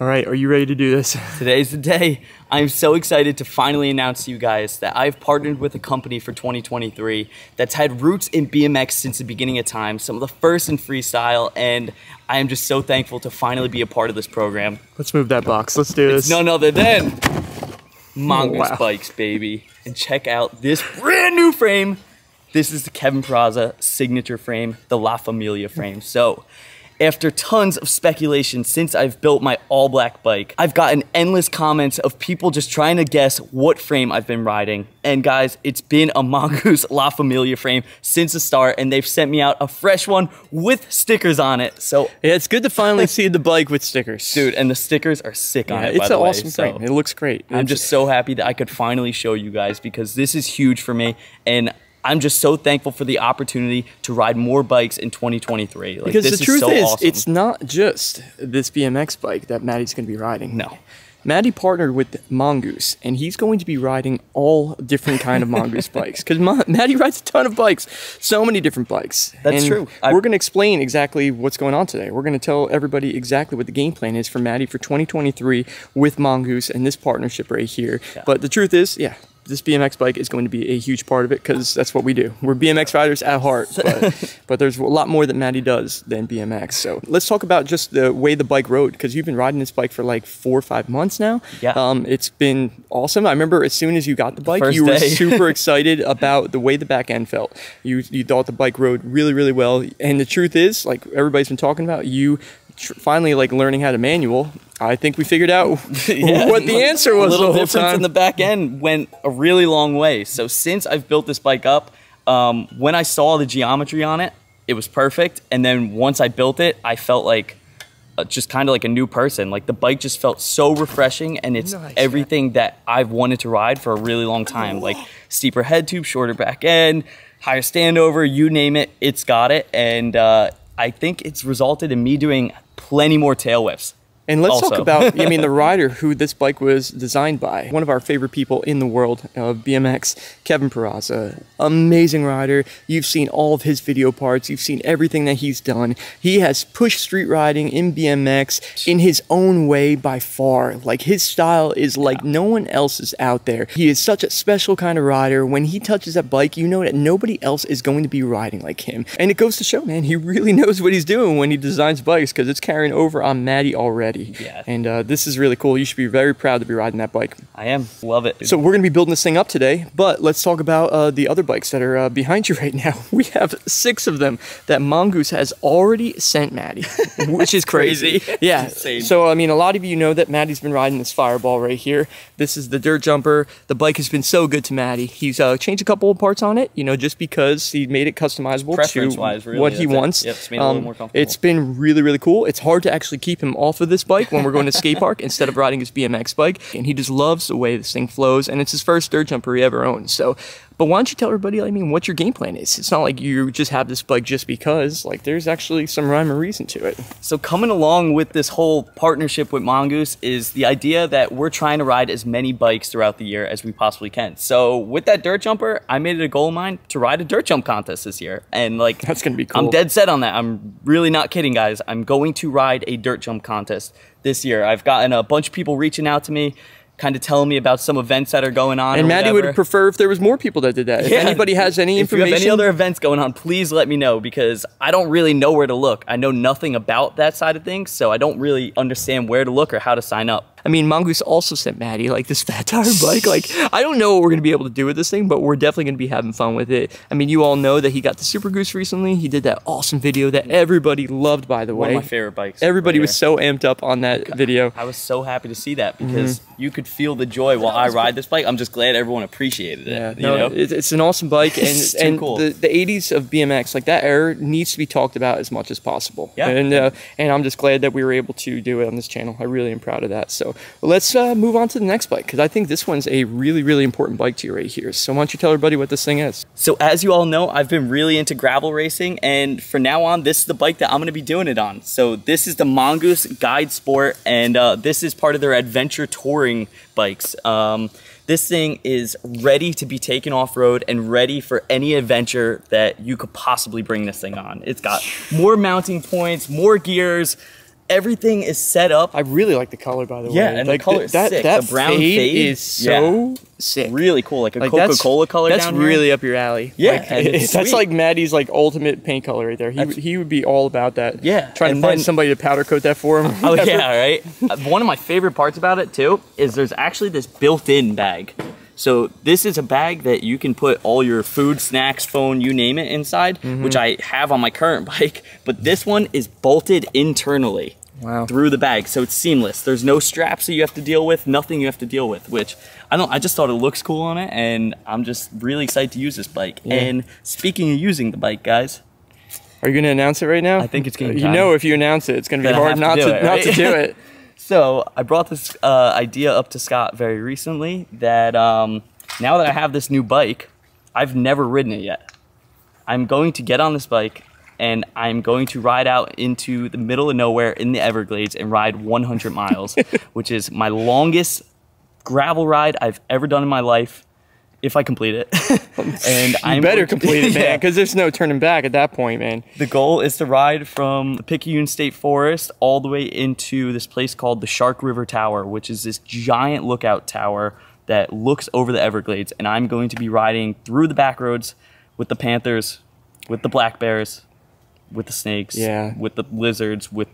All right, are you ready to do this? Today's the day. I'm so excited to finally announce to you guys that I've partnered with a company for 2023 that's had roots in BMX since the beginning of time, some of the first in freestyle, and I am just so thankful to finally be a part of this program. Let's move that box. Let's do this. It's none other than Mongoose wow. Bikes, baby. And check out this brand new frame. This is the Kevin Peraza signature frame, the La Familia frame. So after tons of speculation since I've built my all black bike, I've gotten endless comments of people just trying to guess what frame I've been riding. And guys, it's been a Mongoose La Familia frame since the start, and they've sent me out a fresh one with stickers on it. So yeah, it's good to finally see the bike with stickers. Dude, and the stickers are sick on yeah, it. It's an awesome way, frame. So it looks great. I'm It's- just so happy that I could finally show you guys because this is huge for me. And I'm just so thankful for the opportunity to ride more bikes in 2023. Like, because the truth so is, awesome. it's not just this BMX bike that Matty's going to be riding. No. Matty partnered with Mongoose, and he's going to be riding all different kind of Mongoose bikes. Because Matty rides a ton of bikes, so many different bikes. That's And true. I- we're going to explain exactly what's going on today. We're going to tell everybody exactly what the game plan is for Matty for 2023 with Mongoose and this partnership right here. Yeah. But the truth is, yeah. This BMX bike is going to be a huge part of it because that's what we do. We're BMX riders at heart, but, but there's a lot more that Matty does than BMX. So let's talk about just the way the bike rode because you've been riding this bike for like four or five months now. Yeah. Um, it's been awesome. I remember as soon as you got the bike, First you were super excited about the way the back end felt. You you thought the bike rode really really well, and the truth is, like everybody's been talking about, you finally like learning how to manual. I think we figured out Yeah, what the answer was. a was little the whole difference time. in the back end went a really long way. So since I've built this bike up, um, when I saw the geometry on it, it was perfect. And then once I built it, I felt like uh, just kind of like a new person. Like the bike just felt so refreshing, and it's Nice. everything that I've wanted to ride for a really long time. Like steeper head tube, shorter back end, higher standover, you name it, it's got it. And uh, I think it's resulted in me doing plenty more tail whips. And let's talk about, I mean, the rider who this bike was designed by. One of our favorite people in the world of BMX, Kevin Peraza. Amazing rider. You've seen all of his video parts. You've seen everything that he's done. He has pushed street riding in BMX in his own way by far. Like his style is like no one else's out there. He is such a special kind of rider. When he touches that bike, you know that nobody else is going to be riding like him. And it goes to show, man, he really knows what he's doing when he designs bikes because it's carrying over on Matty already. Yeah. And uh, this is really cool. You should be very proud to be riding that bike. I am. Love it. So we're going to be building this thing up today, but let's talk about uh, the other bikes that are uh, behind you right now. We have six of them that Mongoose has already sent Matty, which is crazy. crazy. Yeah. So I mean, a lot of you know that Matty's been riding this Fireball right here. This is the dirt jumper. The bike has been so good to Matty. He's uh, changed a couple of parts on it, you know, just because he made it customizable to Preference-wise, really, what he it. wants. Um, Yep, it's made it a little more comfortable. It's been really, really cool. It's hard to actually keep him off of this bike when we're going to skate park instead of riding his BMX bike. And he just loves the way this thing flows. And it's his first dirt jumper he ever owns. So, but why don't you tell everybody, I mean, what your game plan is? It's not like you just have this bike just because. Like, there's actually some rhyme or reason to it. So coming along with this whole partnership with Mongoose is the idea that we're trying to ride as many bikes throughout the year as we possibly can. So with that dirt jumper, I made it a goal of mine to ride a dirt jump contest this year. And like That's gonna be cool. I'm dead set on that. I'm really not kidding, guys. I'm going to ride a dirt jump contest this year. I've gotten a bunch of people reaching out to me, kind of telling me about some events that are going on. And Matty whatever. would prefer if there was more people that did that. If anybody has any If you information, have any other events going on, please let me know because I don't really know where to look. I know nothing about that side of things, so I don't really understand where to look or how to sign up. I mean, Mongoose also sent Matty like this fat tire bike. Like, I don't know what we're gonna be able to do with this thing, but we're definitely gonna be having fun with it. I mean, you all know that he got the Super Goose recently. He did that awesome video that everybody loved, by the way. One of my favorite bikes. Everybody right was so amped up on that video. I was so happy to see that because you could feel the joy while I ride this bike. I'm just glad everyone appreciated it. Yeah, you no, know? it- it's an awesome bike, and and cool. the, the 80s of BMX, like that era, needs to be talked about as much as possible. Yeah. and uh, and I'm just glad that we were able to do it on this channel. I really am proud of that. So let's uh, move on to the next bike because I think this one's a really really important bike to you right here. So why don't you tell everybody what this thing is? So as you all know, I've been really into gravel racing, and from now on, this is the bike that I'm going to be doing it on. So this is the Mongoose Guide Sport, and uh, this is part of their adventure touring bikes. Um, this thing is ready to be taken off road and ready for any adventure that you could possibly bring this thing on. It's got more mounting points, more gears. Everything is set up I really like the color, by the Yeah, way. and the color is that sick. that The brown fade, fade, is so sick. really cool, like a Like, Coca that's- Cola color. That's down here. really up your alley. Yeah, Like, it's that's sweet. like Matty's like ultimate paint color right there. He would, That's- he would be all about that. Yeah, trying to find then- somebody to powder coat that for him. Oh yeah, right. Uh, One of my favorite parts about it too is there's actually this built-in bag. So this is a bag that you can put all your food, snacks, phone, you name it inside, Mm-hmm. which I have on my current bike. But this one is bolted internally Wow. through the bag, so it's seamless. There's no straps that you have to deal with, nothing you have to deal with. Which I don't. I just thought it looks cool on it, and I'm just really excited to use this bike. Yeah. And speaking of using the bike, guys, Are you gonna announce it right now? I think it's game You time. know, if you announce it, it's gonna be hard to not to it, not right? to do it. So I brought this uh, idea up to Scott very recently that um, now that I have this new bike, I've never ridden it yet. I'm going to get on this bike and I'm going to ride out into the middle of nowhere in the Everglades and ride 100 miles, which is my longest gravel ride I've ever done in my life. If I complete it, and I'm better complete it, man, Yeah. because there's no turning back at that point, man. The goal is to ride from the Picayune State Forest all the way into this place called the Shark River Tower, which is this giant lookout tower that looks over the Everglades. And I'm going to be riding through the back roads with the panthers, with the black bears, with the snakes, Yeah. with the lizards, with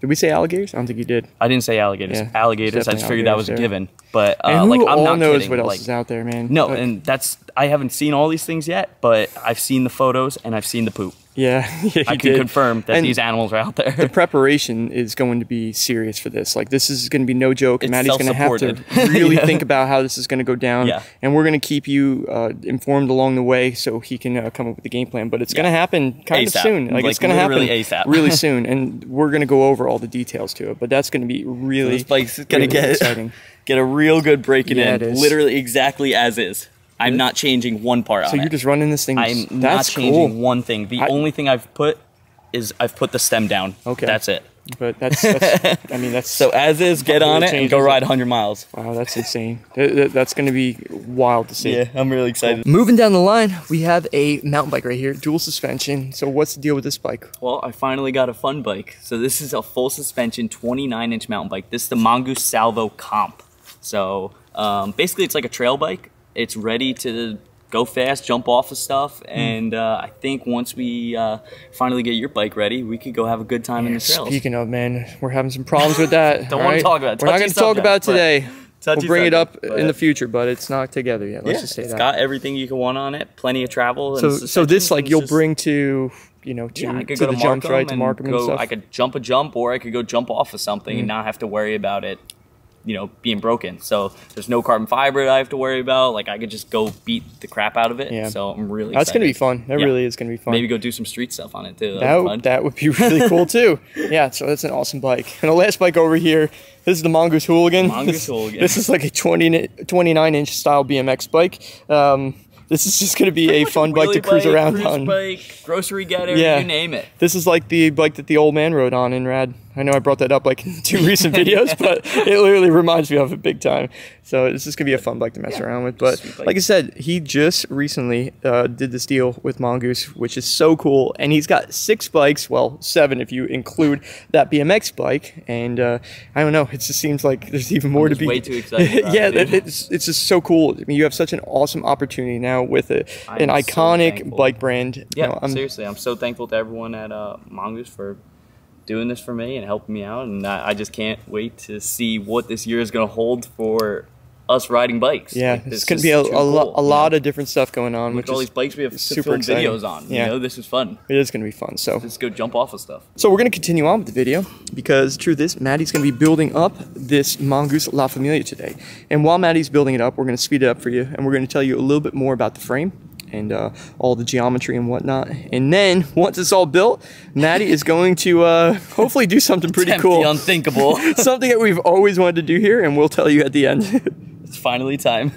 Did we say alligators? I don't think you did. I didn't say alligators. Yeah, alligators. I just figured that was a given. But uh, And who like I'm all not knows kidding. what else like, is out there, man? No, Like, and that's I haven't seen all these things yet, but I've seen the photos and I've seen the poop. Yeah, yeah, I can did. confirm that And these animals are out there. the preparation is going to be serious for this. Like this is going to be no joke. It's Matty's going to have to really Yeah. think about how this is going to go down, Yeah. and we're going to keep you uh, informed along the way so he can uh, come up with a game plan. But it's going to happen kind ASAP. of soon. Like, Like, it's going to happen ASAP. really soon, and we're going to go over all the details to it. But that's going to be really This bike's gonna really get exciting. get a real good breaking Yeah, in, it is. literally exactly as is. I'm not changing one part So on you're it. just running this thing. I'm not that's changing cool. one thing. The I- only thing I've put is I've put the stem down. Okay. that's it. But that's, that's I mean that's So as is, get on it and changes go it. ride 100 miles. wow, that's insane. Th- th- That's going to be wild to see. Yeah, I'm really excited. Moving down the line, we have a mountain bike right here, dual suspension. So what's the deal with this bike? Well, I finally got a fun bike. So this is a full suspension 29 inch mountain bike. This is the Mongoose Salvo Comp. So um, basically, it's like a trail bike. It's ready to go fast, jump off of stuff, and uh, I think once we uh, finally get your bike ready, we could go have a good time in the trails. Speaking of, man, we're having some problems with that. Don't all wanna talk about it. We're not going to talk about it today. We'll bring it up in the future, but it's not together yet. Let's yeah, just say it's that. got everything you can want on it. Plenty of travel. and so, so this like you'll just- bring to you know to, Yeah, I could to go the to jumps right to and Markham and go, stuff. I could jump a jump, or I could go jump off of something Mm. and not have to worry about it, you know, being broken. So there's no carbon fiber that I have to worry about. Like I could just go beat the crap out of it. Yeah. So I'm really That's gonna be fun. That Yeah. really is gonna be fun. Maybe go do some street stuff on it too. that, That'd be that would be really cool too. Yeah, so that's an awesome bike. And the last bike over here, this is the Mongoose Hooligan. Mongoose this, Hooligan. This is like a 20, 29 inch style BMX bike. Um, this is just going to be a fun bike to cruise around cruise on. Bike, grocery getter, Yeah. you name it. This is like the bike that the old man rode on in Rad. I know I brought that up like in two recent videos, but it literally reminds me of it big time. So this is gonna be a fun bike to mess around with. But like I said, he just recently uh, did this deal with Mongoose, which is so cool. And he's got six bikes, well, seven if you include that BMX bike. And uh, I don't know, it just seems like there's even more to be. way too excited yeah, it, it's it's just so cool. I mean, you have such an awesome opportunity now with a, an iconic thankful. bike brand. You Yeah, know, I'm- seriously, I'm so thankful to everyone at uh, Mongoose for doing this for me and helping me out, and I, I just can't wait to see what this year is going to hold for us riding bikes. Yeah, Like, it's this gonna be a, a, lo- cool, a lot know? of different stuff going on, at all these bikes we have super exciting. videos on. Yeah. You know, this is fun. it is gonna be fun. So, Let's go jump off of stuff. so we're gonna continue on with the video because truth is, Matty's gonna be building up this Mongoose La Familia today. And while Matty's building it up, we're gonna speed it up for you, and we're gonna tell you a little bit more about the frame and uh, all the geometry and whatnot. And then once it's all built, Matty is going to uh, hopefully do something pretty cool, The unthinkable. something that we've always wanted to do here, and we'll tell you at the end. it's finally time.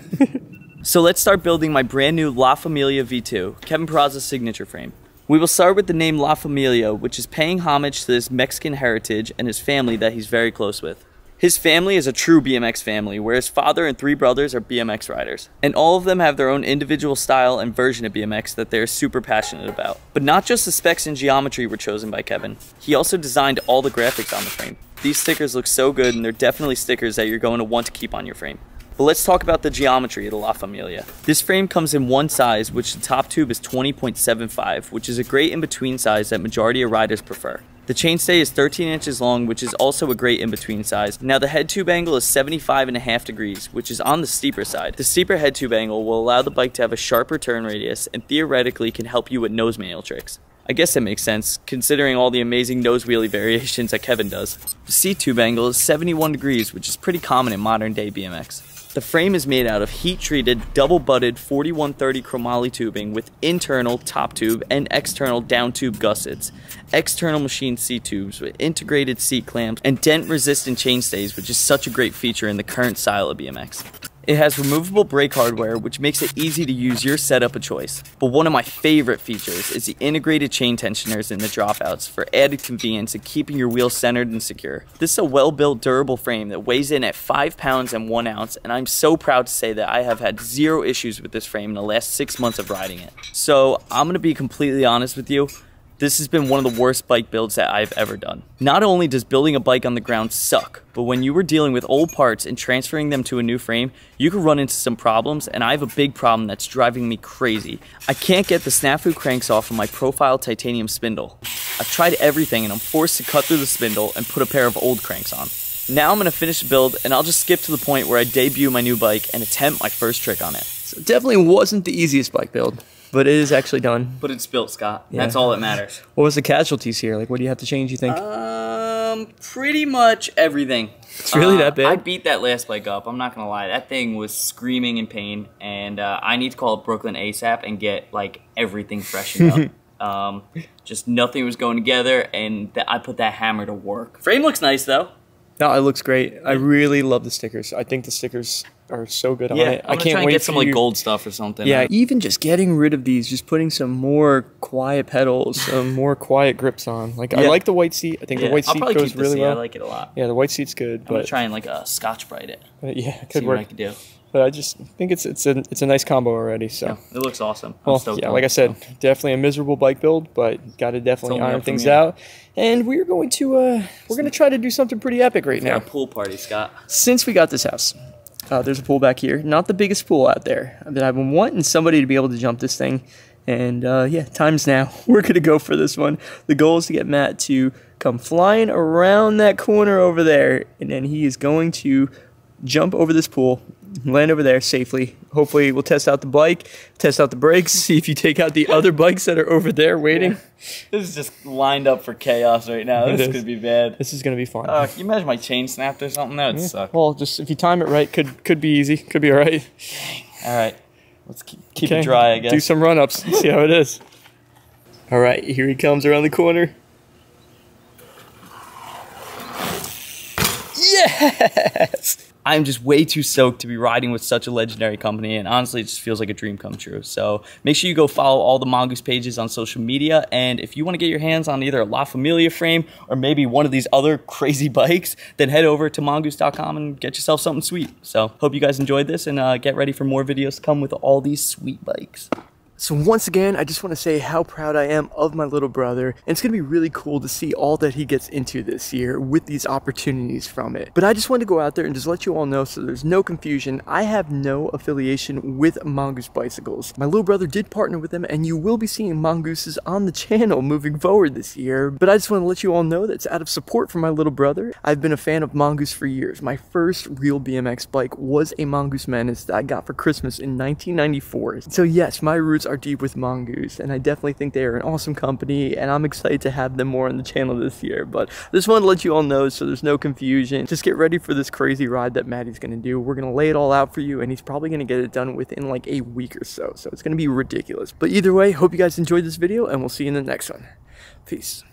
so let's start building my brand new La Familia V2, Kevin Peraza's signature frame. We will start with the name La Familia, which is paying homage to his Mexican heritage and his family that he's very close with. His family is a true BMX family, where his father and three brothers are BMX riders. And all of them have their own individual style and version of BMX that they're super passionate about. But not just the specs and geometry were chosen by Kevin, he also designed all the graphics on the frame. These stickers look so good and they're definitely stickers that you're going to want to keep on your frame. But let's talk about the geometry of the La Familia. This frame comes in one size, which the top tube is 20.75, which is a great in-between size that majority of riders prefer. The chainstay is 13 inches long, which is also a great in-between size. Now the head tube angle is 75 and a half degrees, which is on the steeper side. The steeper head tube angle will allow the bike to have a sharper turn radius and theoretically can help you with nose manual tricks. I guess that makes sense, considering all the amazing nose wheelie variations that Kevin does. The seat tube angle is 71 degrees, which is pretty common in modern day BMX. The frame is made out of heat-treated, double-butted 4130 chromoly tubing with internal top tube and external down tube gussets, external machine seat tubes with integrated seat clamps, and dent-resistant chainstays, which is such a great feature in the current style of BMX. It has removable brake hardware, which makes it easy to use your setup of choice. But one of my favorite features is the integrated chain tensioners in the dropouts for added convenience and keeping your wheels centered and secure. This is a well-built, durable frame that weighs in at 5 pounds and 1 ounce, and I'm so proud to say that I have had zero issues with this frame in the last 6 months of riding it. So I'm going to be completely honest with you, this has been one of the worst bike builds that I've ever done. Not only does building a bike on the ground suck, but when you were dealing with old parts and transferring them to a new frame, you could run into some problems, and I have a big problem that's driving me crazy. I can't get the Snafu cranks off of my Profile titanium spindle. I've tried everything and I'm forced to cut through the spindle and put a pair of old cranks on. Now I'm to finish the build and I'll just skip to the point where I debut my new bike and attempt my first trick on it. So it definitely wasn't the easiest bike build but it is actually done. But it's built, Scott. Yeah. That's all that matters. What was the casualties here? Like, what do you have to change? You think? Um, pretty much everything. It's really uh, that bad. I beat that last bike up. I'm not gonna lie. That thing was screaming in pain, and uh, I need to call Brooklyn ASAP and get like everything freshened up. um, just nothing was going together, and th- I put that hammer to work. Frame looks nice though. No, it looks great. I really love the stickers. I think the stickers are so good yeah, on it. I'm I can not wait to get some like gold stuff or something. Yeah, even just getting rid of these, just putting some more quiet pedals, some more quiet grips on. Like yeah. I like the white seat. I think yeah, the white seat goes really well. I like it a lot. Yeah, the white seat's good. I'm but gonna try and like a Scotch-Brite it. But yeah, it could See work. What I could do. But I just think it's it's a it's a nice combo already. So yeah, it looks awesome. I'm well, yeah, like I said, so. definitely a miserable bike build, but got to definitely iron things out. And we're going to uh, we're going to try to do something pretty epic right now. Pool party, Scott. Since we got this house, uh, there's a pool back here. Not the biggest pool out there. But I've been wanting somebody to be able to jump this thing. And uh, yeah, time's now. We're going to go for this one. The goal is to get Matt to come flying around that corner over there. And then he is going to jump over this pool land over there safely. Hopefully, we'll test out the bike, test out the brakes, see if you take out the other bikes that are over there waiting. Yeah. This is just lined up for chaos right now. This is gonna be bad. This is gonna be fun. Uh, can you imagine my chain snapped or something? That would yeah. suck. Well, just if you time it right, could could be easy. Could be all right. All right, let's keep, keep okay. it dry. I guess. Do some run ups. see how it is. All right, here he comes around the corner. Yes! I'm just way too stoked to be riding with such a legendary company, and honestly, it just feels like a dream come true. So make sure you go follow all the Mongoose pages on social media, and if you want to get your hands on either a La Familia frame or maybe one of these other crazy bikes, then head over to mongoose.com and get yourself something sweet. So hope you guys enjoyed this, and uh, get ready for more videos to come with all these sweet bikes. So once again, I just want to say how proud I am of my little brother. And it's going to be really cool to see all that he gets into this year with these opportunities from it. But I just wanted to go out there and just let you all know so there's no confusion. I have no affiliation with Mongoose Bicycles. My little brother did partner with them and you will be seeing Mongooses on the channel moving forward this year. But I just want to let you all know that it's out of support for my little brother. I've been a fan of Mongoose for years. My first real BMX bike was a Mongoose Menace that I got for Christmas in 1994. So yes, my roots are are deep with Mongoose, and I definitely think they are an awesome company, and I'm excited to have them more on the channel this year. But I just want to let you all know so there's no confusion. Just get ready for this crazy ride that Matty's going to do. We're going to lay it all out for you, and he's probably going to get it done within like a week or so. So it's going to be ridiculous. But either way, hope you guys enjoyed this video, and we'll see you in the next one. Peace.